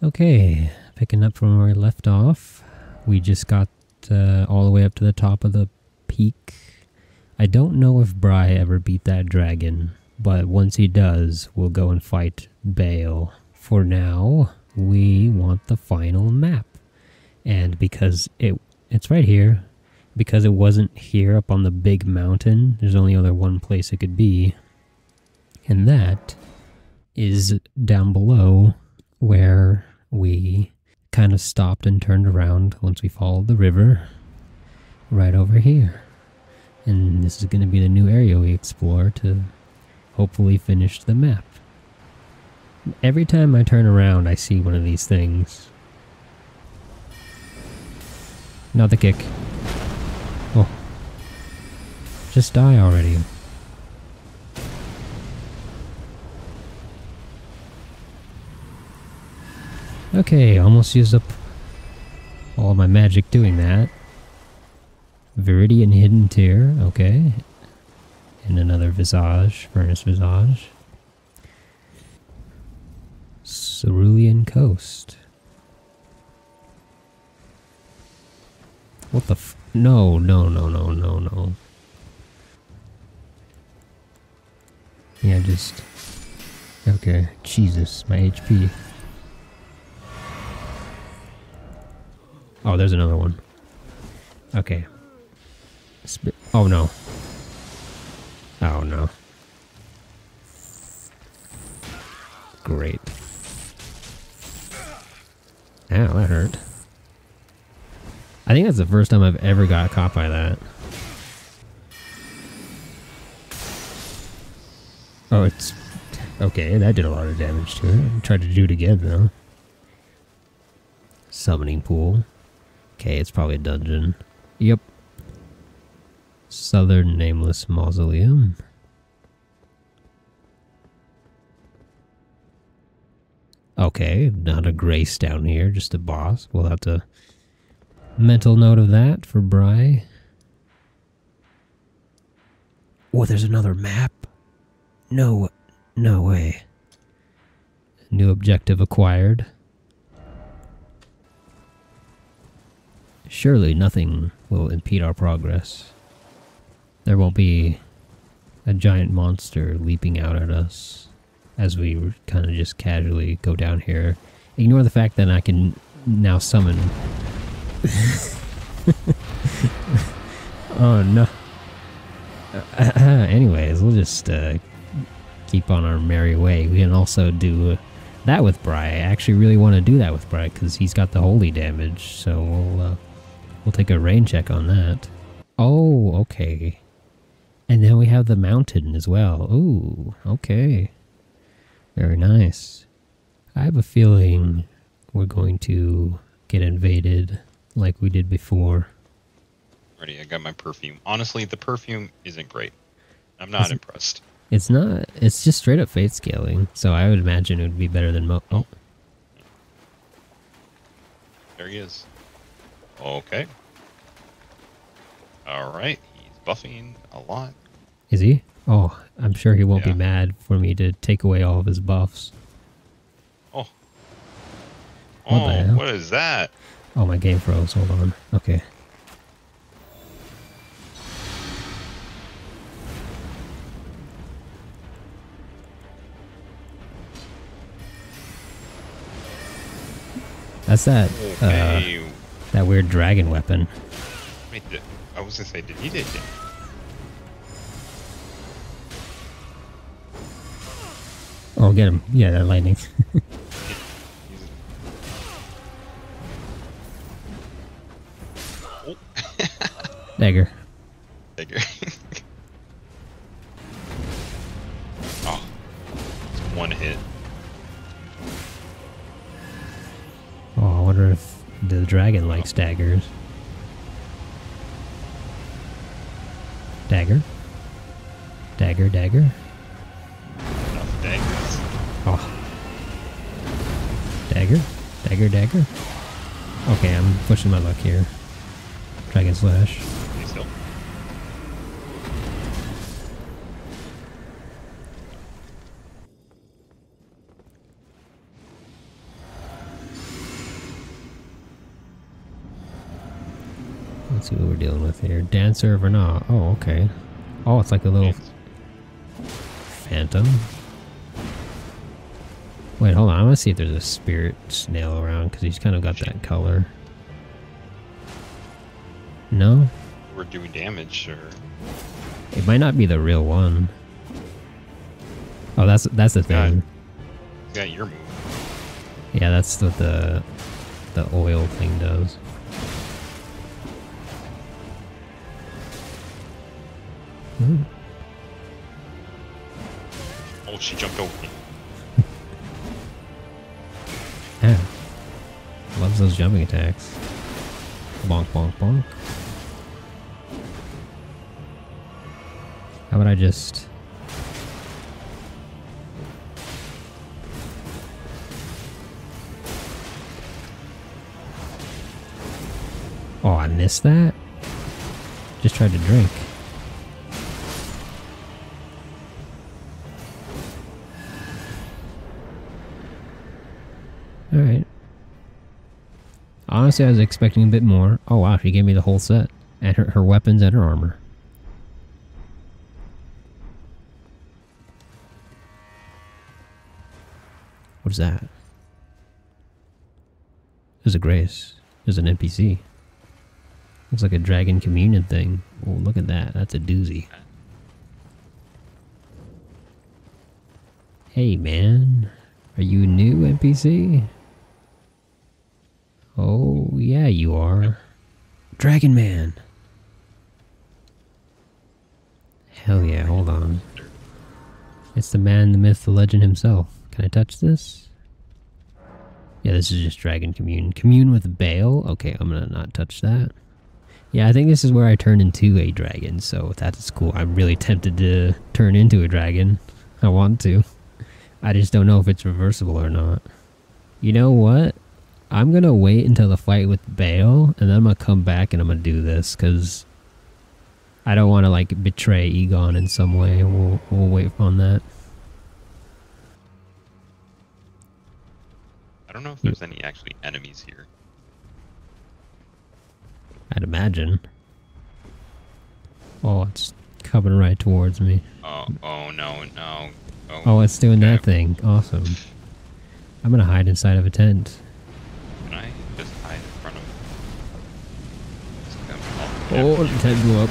Okay, picking up from where we left off. We just got uh, all the way up to the top of the peak. I don't know if Bry ever beat that dragon, but once he does, we'll go and fight Bayle. For now, we want the final map. And because it it's right here, because it wasn't here up on the big mountain, there's only other one place it could be. And that is down below where we kind of stopped and turned around once we followed the river right over here. And this is going to be the new area we explore to hopefully finish the map. Every time I turn around, I see one of these things. Not the kick. Oh. Just die already. Okay, almost used up all my magic doing that. Viridian Hidden Tear, okay. And another Visage, Furnace Visage. Cerulean Coast. What the f- No, no, no, no, no, no. Yeah, just... Okay, Jesus, my HP. Oh, there's another one. Okay. Sp oh no. Oh no. Great. Ow, that hurt. I think that's the first time I've ever got caught by that. Oh, it's... Okay, that did a lot of damage to it. I Tried to do it again, though. Summoning pool. Okay, it's probably a dungeon. Yep. Southern Nameless Mausoleum. Okay, not a grace down here, just a boss. We'll have to mental note of that for Bry. Oh, there's another map. No, no way. New objective acquired. Surely nothing will impede our progress. There won't be a giant monster leaping out at us as we kind of just casually go down here. Ignore the fact that I can now summon. oh no. Anyways, we'll just uh, keep on our merry way. We can also do uh, that with Bry. I actually really want to do that with Bry because he's got the holy damage. So we'll uh, we'll take a rain check on that. Oh, okay. And then we have the mountain as well. Ooh, okay. Very nice. I have a feeling we're going to get invaded like we did before. Ready, I got my perfume. Honestly, the perfume isn't great. I'm not Is it- impressed. It's not, it's just straight up fate scaling, so I would imagine it would be better than Mo. Oh, There he is. Okay. Alright, he's buffing a lot. is he? Oh, I'm sure he won't Yeah. be mad for me to take away all of his buffs. Oh. What Oh, what is that? Oh, my game froze. Hold on. Okay. That's that uh, Okay. That weird dragon weapon. Wait, I was gonna say, did he did it? Oh, get him! Yeah, that lightning. Oh, Dagger. oh, it's one hit. Dragon likes daggers. Dagger. Dagger, dagger. Enough daggers. Oh. Dagger? Dagger, dagger? Okay, I'm pushing my luck here. Dragon Slash. See what we're dealing with here. Dancer of Ranah. Oh, okay. Oh, it's like a little phantom. Wait, hold on. I want to see if there's a spirit snail around because he's kind of got that color. No? We're doing damage, or It might not be the real one. Oh, that's that's the Yeah. thing. got your move. Yeah, that's what the the oil thing does. Hmm. Oh, she jumped over me. Yeah. Loves those jumping attacks. Bonk, bonk, bonk. How about I just... Oh, I missed that? Just tried to drink. Alright. Honestly, I was expecting a bit more. Oh wow, she gave me the whole set. And her, her weapons and her armor. What is that? There's a Grace. There's an NPC. Looks like a dragon communion thing. Oh, look at that. That's a doozy. Hey, man. Are you new, NPC? Oh, yeah, you are. Dragon Man. Hell yeah, hold on. It's the man, the myth, the legend himself. Can I touch this? Yeah, this is just Dragon Commune. Commune with Bayle? Okay, I'm gonna not touch that. Yeah, I think this is where I turn into a dragon, so that's cool. I'm really tempted to turn into a dragon. I want to. I just don't know if it's reversible or not. You know what? I'm gonna wait until the fight with Bayle, and then I'm gonna come back and I'm gonna do this, because I don't want to, like, betray Igon in some way. We'll, we'll wait on that. I don't know if hmm. there's any actually enemies here. I'd imagine. Oh, it's coming right towards me. Oh, oh no, no. Oh, Oh, it's doing that thing. Awesome. I'm gonna hide inside of a tent. Oh, the tent blew up.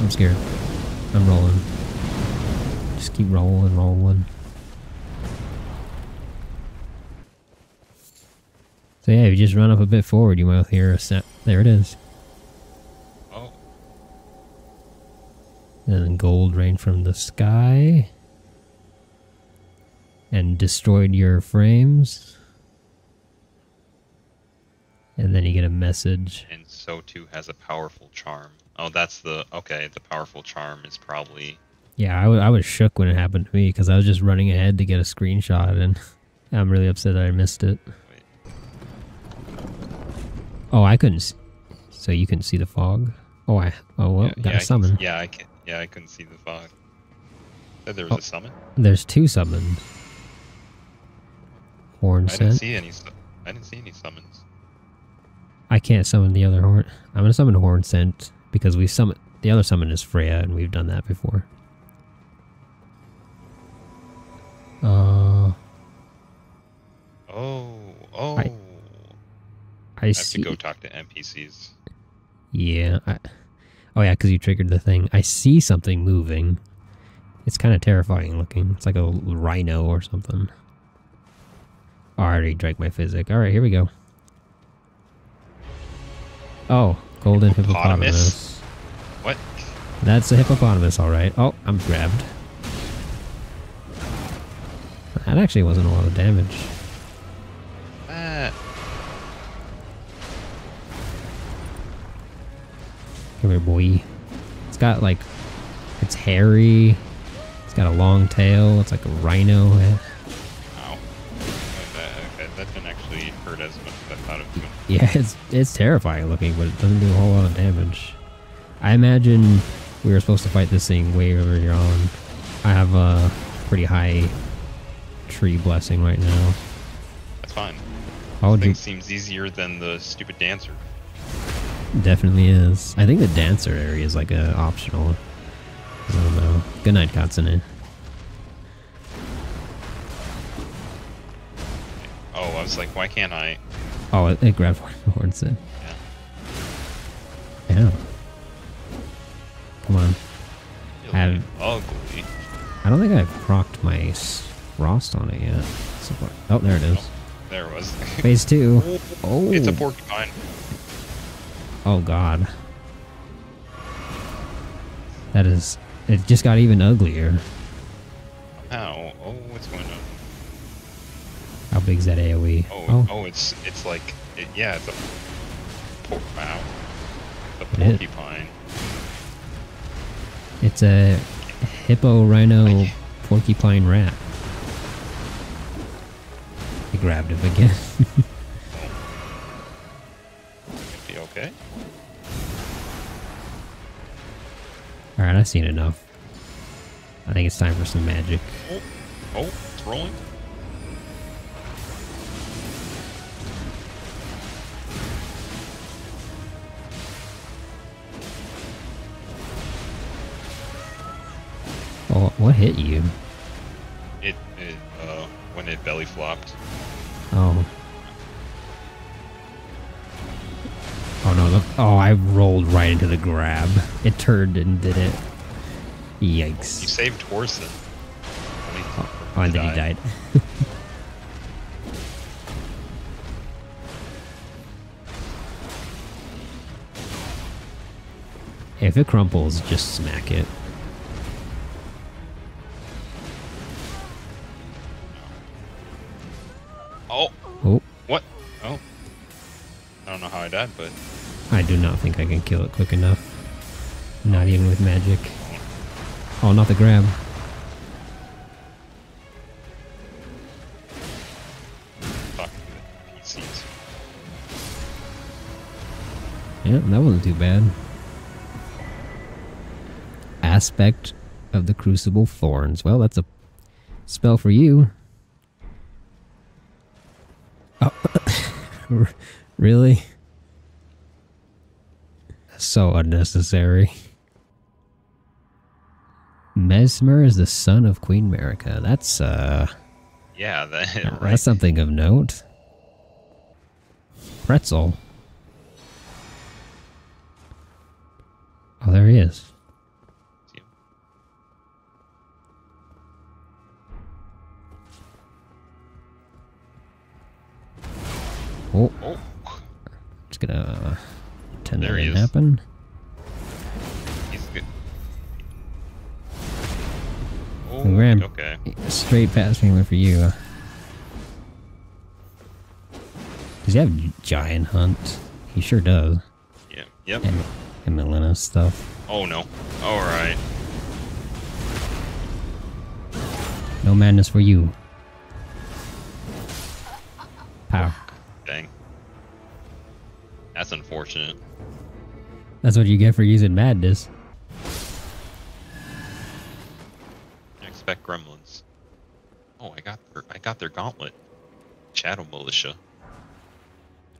I'm scared. I'm rolling. Just keep rolling, rolling. So yeah, if you just run up a bit forward, you might hear a snap. There it is. Oh, And then gold rain from the sky. And destroyed your frames. And then you get a message. and so too has a powerful charm. Oh, that's the okay. The powerful charm is probably Yeah, I I was shook when it happened to me because I was just running ahead to get a screenshot and I'm really upset that I missed it. wait. Oh, I couldn't. s so you couldn't see the fog? Oh, I. Oh, well, yeah, got yeah, I a can- summon. yeah, I can. Yeah, I couldn't see the fog. Said there was Oh. a summon. There's two summons. Horn I didn't see any. I didn't see any summons. I can't summon the other horn. I'm gonna summon Hornsent because we summon the other summon is Freyja, and we've done that before. Uh, Oh, oh. I I I have see. to go talk to NPCs. Yeah. I, oh yeah, because you triggered the thing. I see something moving. It's kind of terrifying looking. It's like a rhino or something. I already drank my physic. All right, here we go. Oh, golden hippopotamus. Hippopotamus? What? That's a hippopotamus, all right. Oh, I'm grabbed. That actually wasn't a lot of damage. Ah, Come here, boy. It's got like, it's hairy. It's got a long tail. It's like a rhino. ow. Uh, That, that didn't actually hurt as much as I thought it would. Yeah, it's it's terrifying looking, but it doesn't do a whole lot of damage. I imagine we were supposed to fight this thing way earlier on. I have a pretty high tree blessing right now. That's fine. How would you? seems easier than the stupid dancer. Definitely is. I think the dancer area is like a optional. I don't know. Good night, Katsune. Was like, why can't I? Oh, it, it grabbed towards it. Yeah. Yeah. Come on. Have- ugly. I don't think I've procced my frost on it yet. Oh, there it is. Oh, there it was. Phase two. Oh, Oh. It's a oh. porcupine. Oh god. That is. It just got even uglier. Big's that AoE? Oh, oh, oh, it's it's like it, yeah, it's a por- wow, It is. porcupine. It's a hippo rhino porcupine rat. I grabbed him again. Be okay. Alright, I've seen enough. I think it's time for some magic. Oh, oh, it's rolling. What hit you? It, it uh when it belly flopped. Oh. Oh no, look. Oh, I rolled right into the grab. It turned and did it. Yikes. You saved Torsen. Only Oh, and then he died. if it crumples, just smack it. I don't know how I died, but I do not think I can kill it quick enough. Not even with magic. Oh, not the grab. fuck the PCs. Yeah, that wasn't too bad. Aspect of the Crucible Thorns. Well, that's a spell for you. Oh, really? So unnecessary. Messmer is the son of Queen Marika. That's uh, Yeah, that that's something of note. Pretzel. Oh, there he is. Oh, Oh, just gonna uh, pretend that There he didn't is. happen. he's good. Oh, okay. Straight past me for you. Does he have Giant Hunt? He sure does. Yeah. Yep. And, and Melina stuff. Oh no. All right. No madness for you. Pow. That's unfortunate. That's what you get for using madness. I expect gremlins. Oh, I got their I got their gauntlet. Shadow militia.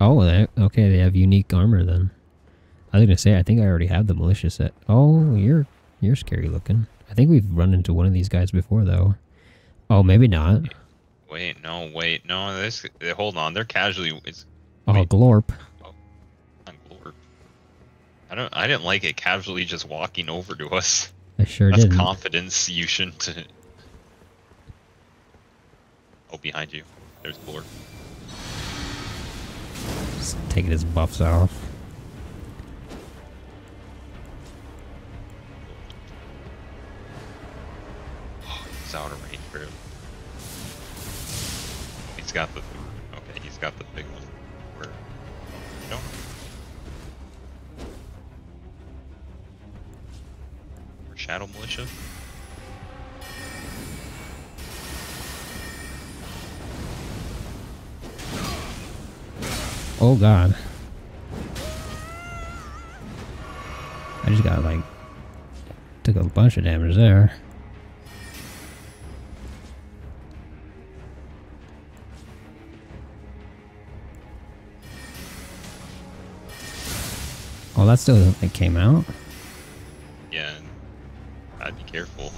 Oh, they, okay, they have unique armor then. I was gonna say, I think I already have the militia set. Oh, you're you're scary looking. I think we've run into one of these guys before though. Oh, maybe not. Wait, no, wait, no. This. Hold on. They're casually. It's Oh, Wait. Glorp. I don't. I didn't like it casually just walking over to us. I sure That's didn't. confidence you shouldn't. Oh, behind you. There's Glorp. Just taking his buffs off. He's out of range for him. He's got the. gotcha. Oh god. I just got like took a bunch of damage there. Oh, that still like came out. Careful.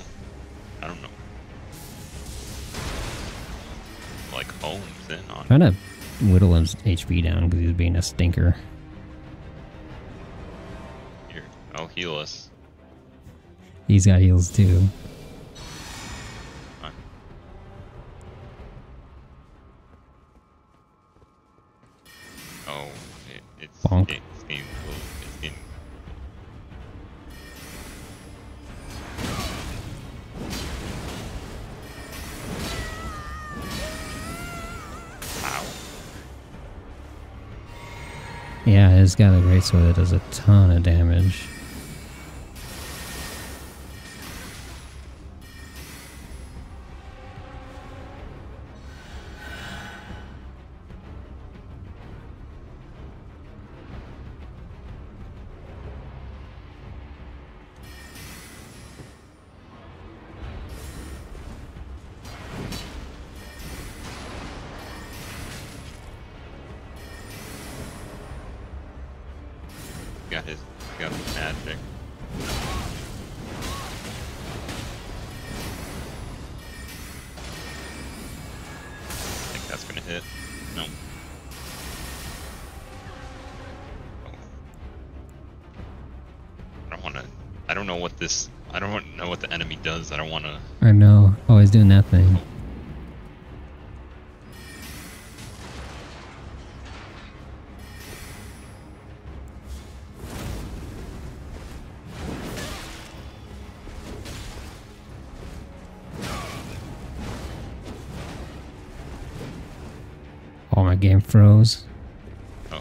I don't know. Like homes in on. Trying to whittle his HP down because he's being a stinker. Here, I'll heal us. He's got heals too. Sword that does a ton of damage. Got magic. I think that's gonna hit. No. I don't wanna. I don't know what this. I don't know what the enemy does. I don't wanna. I know. Oh, he's doing that thing. My game froze. Oh.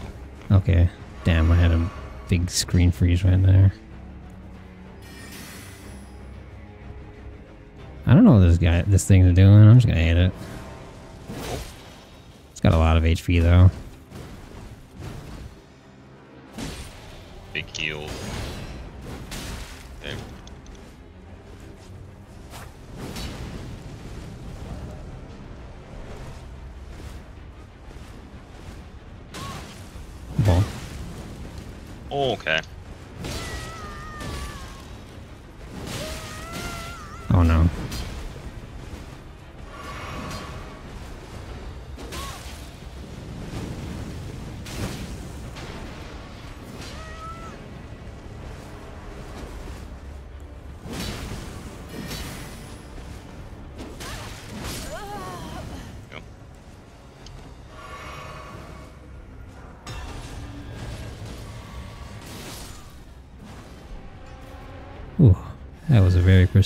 Okay. Damn, I had a big screen freeze right there. I don't know what this guy, this thing's doing. I'm just gonna hit it. It's got a lot of HP though. Oh no.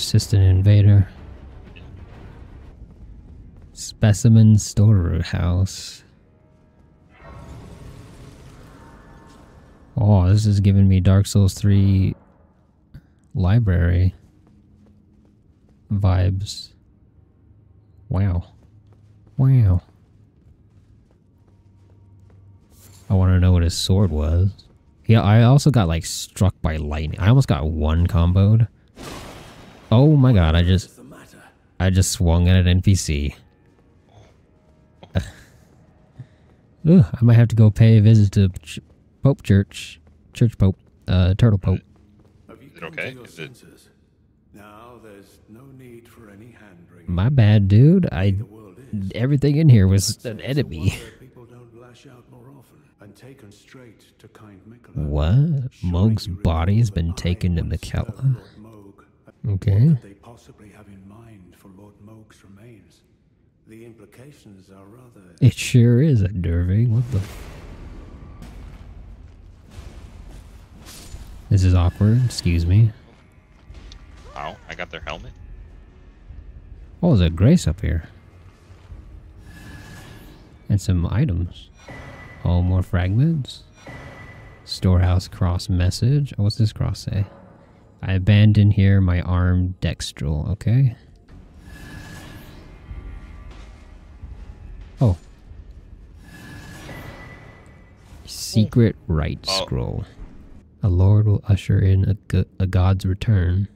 Persistent invader. Specimen storehouse. Oh, this is giving me Dark Souls 3 library vibes. Wow. Wow. I want to know what his sword was. Yeah, I also got like struck by lightning. I almost got one comboed. Oh my god, I just I just swung at an NPC. Ugh, I might have to go pay a visit to Ch- Pope Church. Church Pope. Uh, Turtle Pope. Is it okay? Is it- Now there's no need for any hand wringing. My bad, dude. I The world is. everything in here was an enemy. wonder People don't lash out more often and taken straight to kind Miquella. What? You body has been taken to Miquella. Lord Mohg. Okay. What did they possibly have in mind for Lord Mohg's remains? The implications are rather. It sure is a Derving. What the? This is awkward. Excuse me. Ow! I got their helmet. Oh, there's a grace up here. And some items. Oh, more fragments. Storehouse cross message. Oh, what's this cross say? I abandon here my arm dextral. Okay. Oh. Secret rite Oh. scroll. A lord will usher in a, go- a god's return,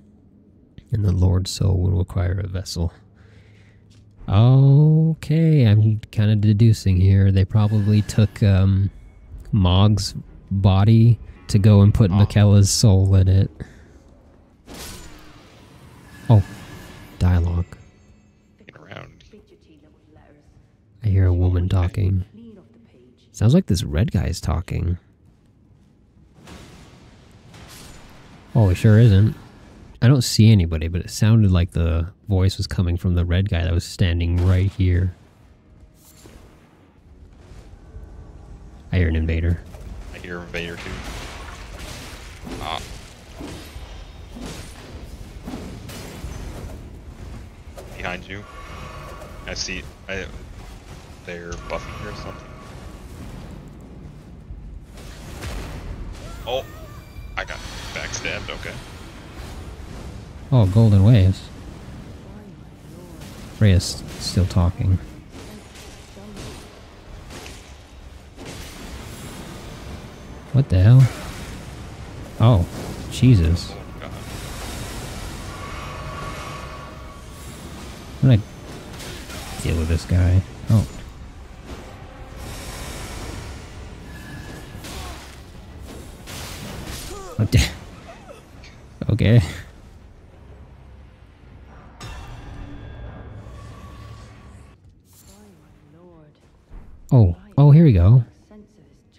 and the lord's soul will require a vessel. Okay, I'm kind of deducing here. They probably took um, Mohg's body to go and put Oh. Miquella's soul in it. Oh, dialogue. Around. I hear a woman talking. Sounds like this red guy's talking. Oh, it sure isn't. I don't see anybody, but it sounded like the voice was coming from the red guy that was standing right here. I hear an invader. I hear an Invader too. Ah. Behind you. I see. I. They're buffing or something. Oh, I got backstabbed. Okay. Oh, golden waves. Freyja's still talking. What the hell? Oh, Jesus. Deal with this guy. Oh. Okay. Oh, oh, here we go.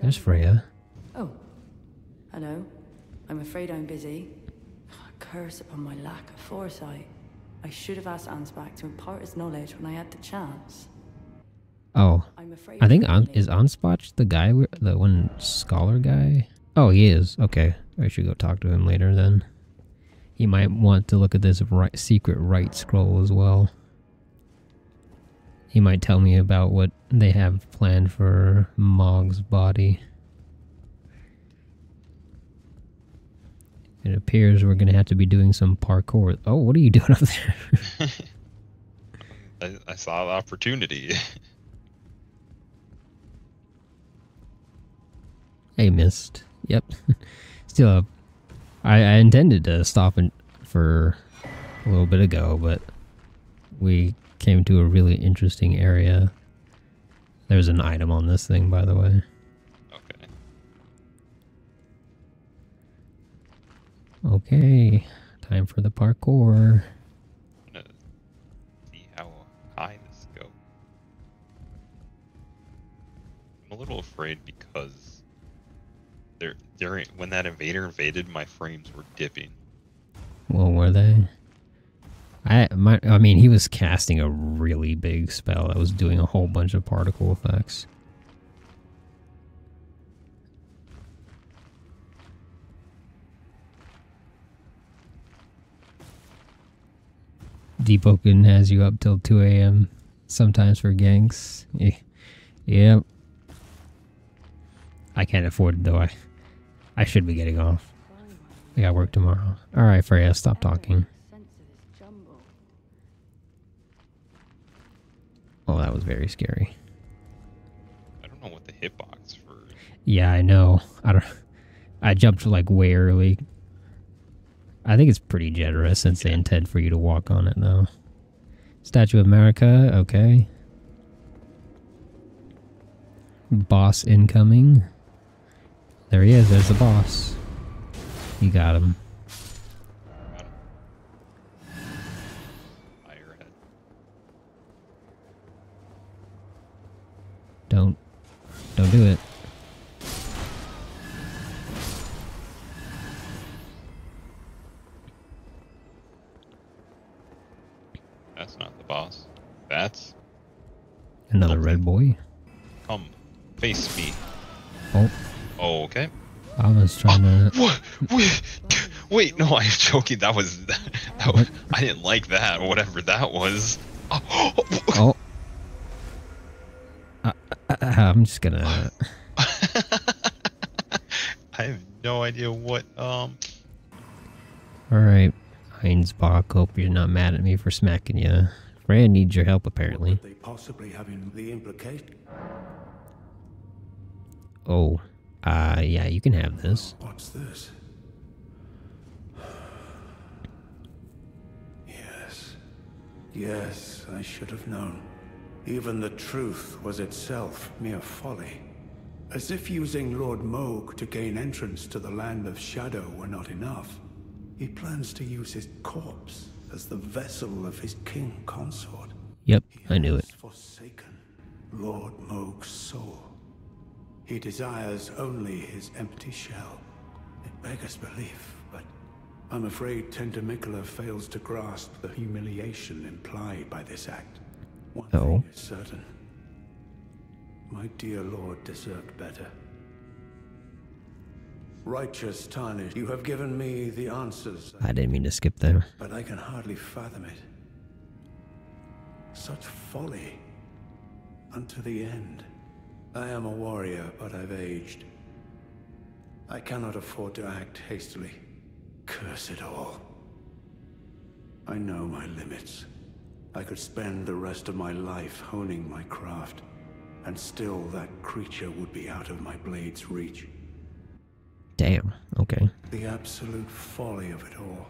There's Freyja. Oh, hello. I'm afraid I'm busy. Curse upon my lack of foresight. I should have asked Ansbach to impart his knowledge when I had the chance. Oh, I'm afraid. I think An- is Ansbach the guy, the one scholar guy? Oh, he is. Okay, I should go talk to him later then. He might want to look at this rite, secret right scroll as well. He might tell me about what they have planned for Mohg's body. It appears we're gonna have to be doing some parkour. Oh, what are you doing up there? I, I saw the opportunity. I missed. Yep. Still, uh, I, I intended to stop in for a little bit ago, but we came to a really interesting area. There's an item on this thing, by the way. Okay, time for the parkour. I'm gonna see how high this goes. I'm a little afraid because there during when that invader invaded, my frames were dipping. Well, were they? I my I mean, he was casting a really big spell that was doing a whole bunch of particle effects. Deepwoken has you up till 2 a.m. sometimes for ganks. Yeah. Yep. I can't afford it though. I I should be getting off. I got work tomorrow. All right, Freyja, stop talking. Oh, that was very scary. I don't know what the hitbox for Yeah, I know. I don't. I jumped like way early. I think it's pretty generous since they intend for you to walk on it, though. Statue of Marika, okay. Boss incoming. There he is. There's the boss. You got him. fire head. Don't. Don't do it. Boy. come face me. Oh, Oh, okay. I was trying to. What? Wait, wait, no, I'm joking. That was, that was I didn't like that. Whatever that was. Oh, Oh. Uh, uh, I'm just gonna. I have no idea what. Um. Alright, Heinsbach, hope you're not mad at me for smacking you. Freyja needs your help, apparently. They possibly have in the implication. Oh, uh, yeah, you can have this. What's this? Yes. Yes, I should have known. Even the truth was itself mere folly. As if using Lord Mohg to gain entrance to the land of shadow were not enough, he plans to use his corpse as the vessel of his king consort. Yep, I knew it. forsaken Lord Mohg's soul. He desires only his empty shell. It beggars belief, but I'm afraid Tentamicola fails to grasp the humiliation implied by this act. One Oh. thing is certain. My dear lord deserved better. Righteous Tarnish, you have given me the answers, I didn't mean to skip there. but I can hardly fathom it. Such folly. Unto the end. I am a warrior, but I've aged. I cannot afford to act hastily. Curse it all. I know my limits. I could spend the rest of my life honing my craft, and still that creature would be out of my blade's reach. Damn. Okay. The absolute folly of it all.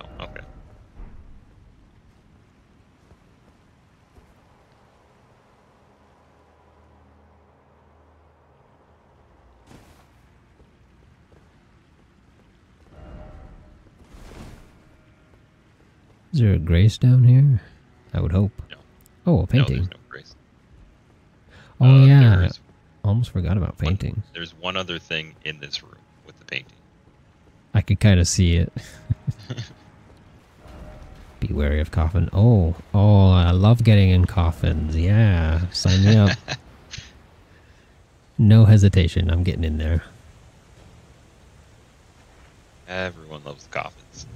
Oh, okay. Is there a grace down here? I would hope. No. Oh, a No, painting. no grace. oh Uh, yeah. Almost forgot about one- there's one other thing in this room with the painting. I could kind of see it. Be wary of coffin. Oh, oh, I love getting in coffins. Yeah, sign me up. no hesitation. I'm getting in there. Everyone loves coffins.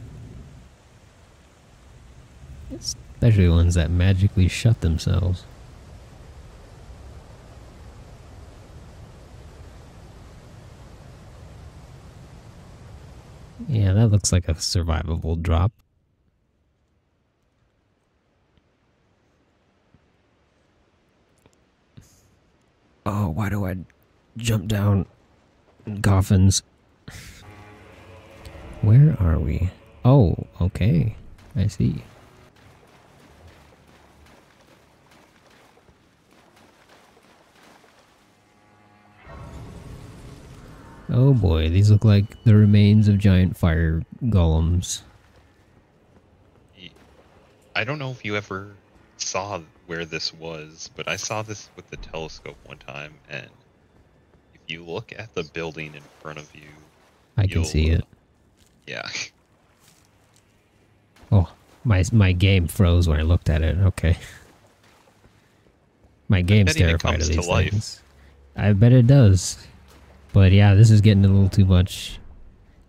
Especially ones that magically shut themselves. Yeah, that looks like a survivable drop. Oh, why do I jump down coffins? Where are we? Oh, okay. I see. Oh boy, these look like the remains of giant fire golems. I don't know if you ever saw where this was, but I saw this with the telescope one time, and if you look at the building in front of you, I can see it. yeah, Oh, my my game froze when I looked at it. Okay. My game's terrified of these life. things. I bet it does. But yeah, this is getting a little too much.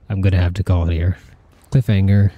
I'm gonna have to call it here. Cliffhanger.